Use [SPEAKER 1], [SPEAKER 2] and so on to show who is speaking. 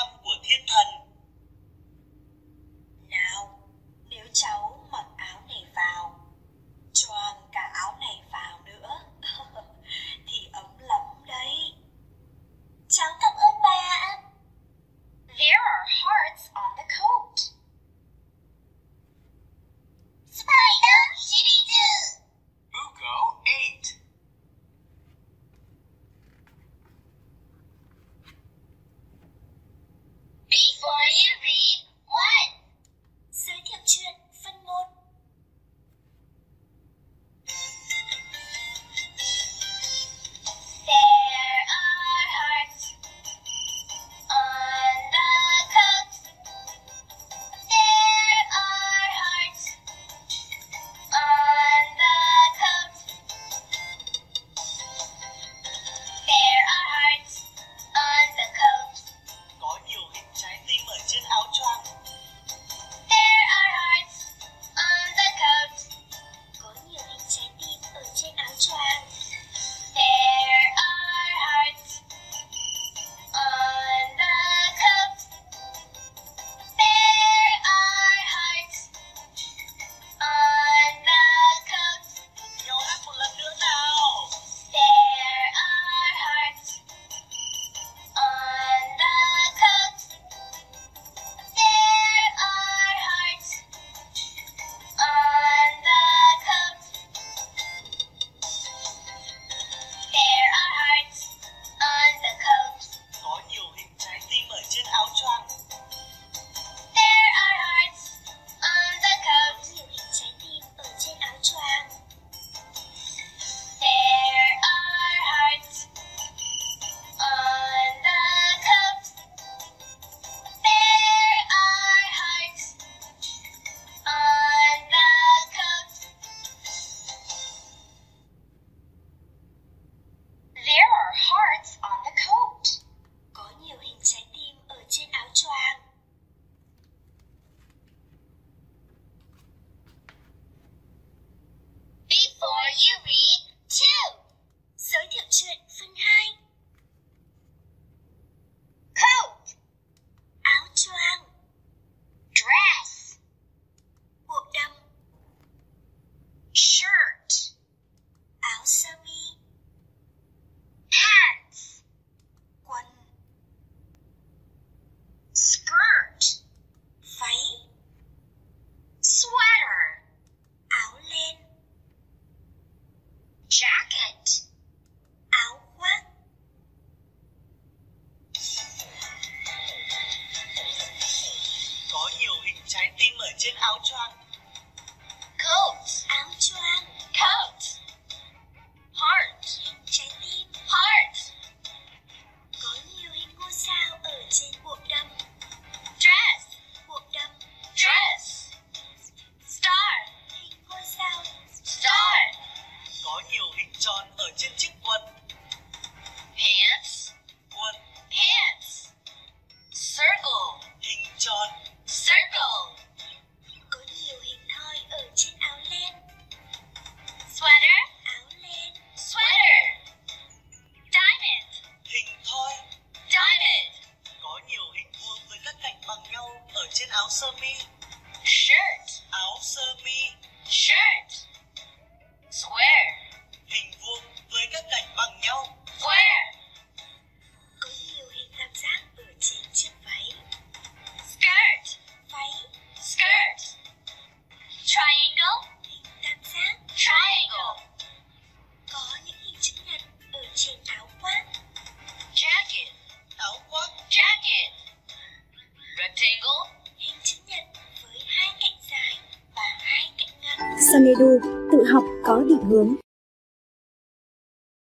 [SPEAKER 1] thăm của thiên thần. tròn ở trên chiếc quần.
[SPEAKER 2] Pants.
[SPEAKER 1] Quần.
[SPEAKER 2] Pants. Circle.
[SPEAKER 1] Hình tròn.
[SPEAKER 2] Circle.
[SPEAKER 3] Có nhiều hình thoi ở trên áo len.
[SPEAKER 2] Sweater.
[SPEAKER 3] Áo len.
[SPEAKER 2] Sweater. Diamond.
[SPEAKER 1] Hình thoi.
[SPEAKER 2] Diamond.
[SPEAKER 1] Có nhiều hình vuông với các cạnh bằng nhau ở trên áo sơ mi.
[SPEAKER 4] Sanedu, tự học có định hướng.